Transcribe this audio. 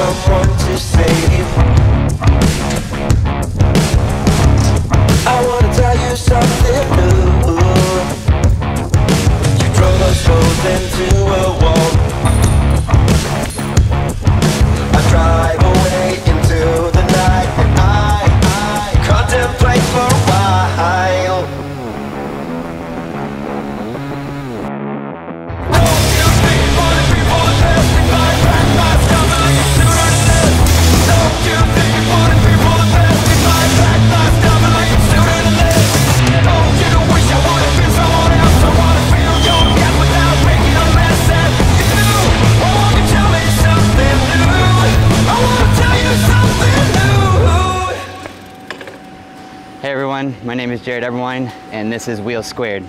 someone to say Hey everyone, my name is Jared Everwine and this is Wheels Squared.